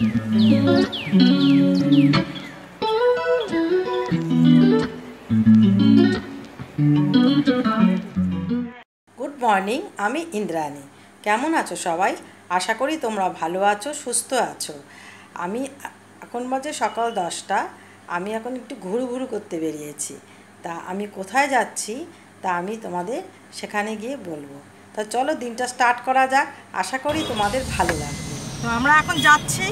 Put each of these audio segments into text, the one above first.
Good morning আমি ইন্দ্রাণী। কেমন আছো সবাই? আশা করি তোমরা ভালো আছো, সুস্থ আছো। আমি এখন বাজে সকাল দশটা। আমি এখন একটু ঘুরু ঘুরু করতে বেরিয়েছি। তা আমি কোথায় যাচ্ছি, তা আমি তোমাদের সেখানে গিয়ে বলব। তা চলো দিনটা স্টার্ট করা যাক। আশা করি তোমাদের ভালো লাগবে। তো আমরা এখন যাচ্ছি।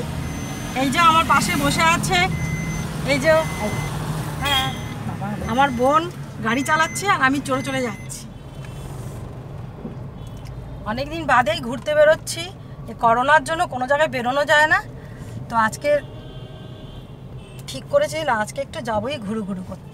এই যে আমার পাশে বসে আছে, এই যে হ্যাঁ আমার বোন গাড়ি চালাচ্ছে আর আমি চলে চলে যাচ্ছি। অনেকদিন বাদেই ঘুরতে বেরোচ্ছি করোনার জন্য কোনো জায়গায় বেরোনো যায় না। তো আজকে ঠিক করেছি না, আজকে একটু যাবোই ঘুরু ঘুরু করতে।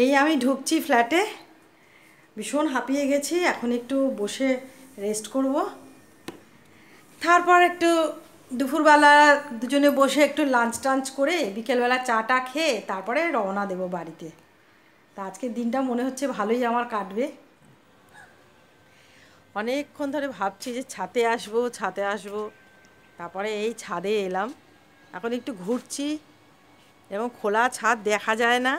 এই আমি ঢুকছি ফ্ল্যাটে। ভীষণ হাঁপিয়ে গেছি, এখন একটু বসে রেস্ট করব। তারপর একটু দুপুরবেলা দুজনে বসে একটু লাঞ্চ টাঞ্চ করে বিকেলবেলা চাটা খেয়ে তারপরে রওনা দেব বাড়িতে। তা আজকের দিনটা মনে হচ্ছে ভালোই আমার কাটবে। অনেকক্ষণ ধরে ভাবছি যে ছাতে আসব ছাতে আসব। তারপরে এই ছাদে এলাম। এখন একটু ঘুরছি এবং খোলা ছাদ দেখা যায় না।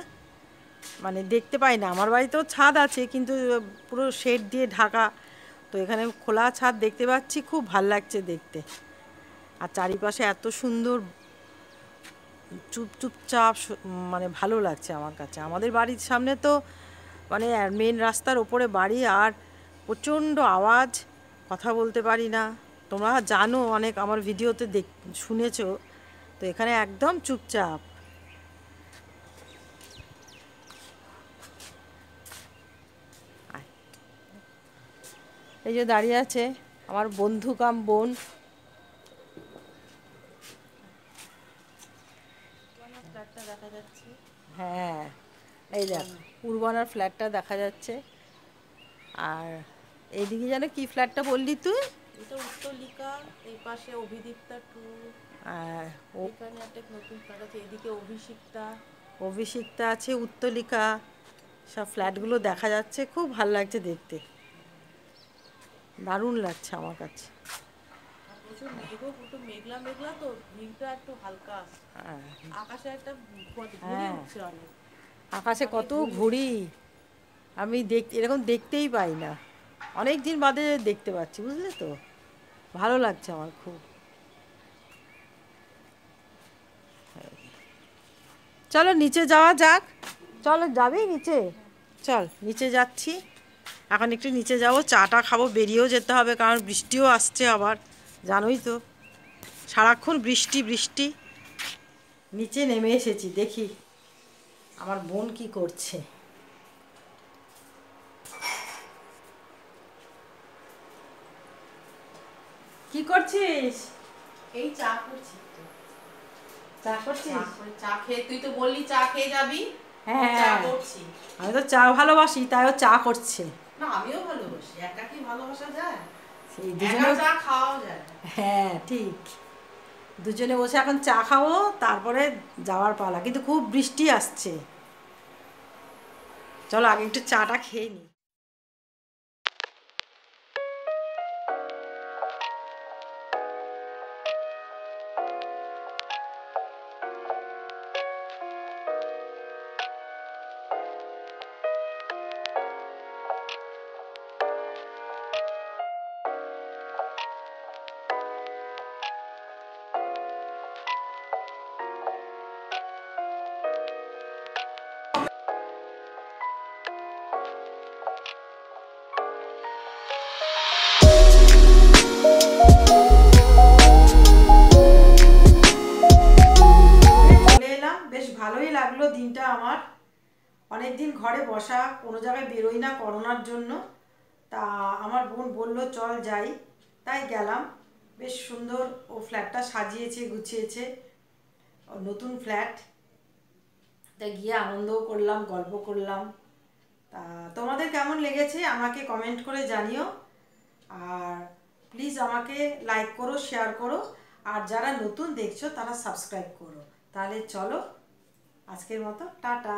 মানে দেখতে পাই না। আমার বাড়িতেও ছাদ আছে, কিন্তু পুরো শেড দিয়ে ঢাকা। তো এখানে খোলা ছাদ দেখতে পাচ্ছি, খুব ভালো লাগছে দেখতে। আর চারিপাশে এত সুন্দর চুপ চুপচাপ মানে ভালো লাগছে আমার কাছে। আমাদের বাড়ির সামনে তো মানে মেন রাস্তার ওপরে বাড়ি, আর প্রচণ্ড আওয়াজ, কথা বলতে পারি না। তোমরা জানো অনেক, আমার ভিডিওতে দেখ, শুনেছো। তো এখানে একদম চুপচাপ। এই যে দাঁড়িয়ে আছে আমার বন্ধু কাম বোন। হ্যাঁ এই দেখ উর্বনার ফ্ল্যাটটা দেখা যাচ্ছে। আর এইদিকে যেন কি ফ্ল্যাটটা বললি তুই? এটা উত্তরলিকা এই পাশে অভিদীপ্তা টু আর ও একটা নতুন ফ্ল্যাট আছে এদিকে অভিষিক্তা। অভিষিক্তা আছে উত্তলিকা। সব ফ্ল্যাটগুলো দেখা যাচ্ছে খুব ভালো লাগছে দেখতে। দারুণ লাগছে আমার কাছে। হ্যাঁ। আকাশে হ্যাঁ। আকাশে কত ঘুড়ি আমি দেখ এরকম দেখতেই পাই না। অনেক দিন বাদে দেখতে পাচ্ছি বুঝলে তো? ভালো লাগছে আমার খুব। চলো নিচে যাওয়া যাক। চলো যাবি নিচে? চল নিচে যাচ্ছি। এখন একটু নিচে যাব চাটা খাব বেরিয়েও যেতে হবে কারণ বৃষ্টিও আসছে আবার জানোই তো। সারাক্ষণ বৃষ্টি বৃষ্টি। নিচে নেমে এসেছি দেখি আমার বোন কি করছে। কি করছিস? এই চা করছি চা করছিস? চা খেয়ে তুই তো বললি চা খেয়ে যাবি। হ্যাঁ। আমি তো চা ভালোবাসি তাই ও চা করছে। না আমিও ভালোবাসি একা কি ভালোবাসা যায়? না। হ্যাঁ ঠিক। দুজনে বসে এখন চা খাব তারপরে যাওয়ার পালা। কিন্তু খুব বৃষ্টি আসছে। চলো আগে একটু চাটা খেয়ে নিই দিনটা আমার। অনেক দিন ঘরে বসা, কোনো জায়গায় বেরোই না করোনার জন্য। তা আমার বোন বলল, চল যাই। তাই গেলাম। বেশ সুন্দর ও ফ্ল্যাটটা সাজিয়েছে, গুছিয়েছে। নতুন ফ্ল্যাট তা গিয়ে আনন্দও করলাম, গল্প করলাম। তা তোমাদের কেমন লেগেছে আমাকে কমেন্ট করে জানিও। আর প্লিজ আমাকে লাইক করো শেয়ার করো। আর যারা নতুন দেখছ, তারা সাবস্ক্রাইব করো। তাহলে চলো আজকের মতো টাটা।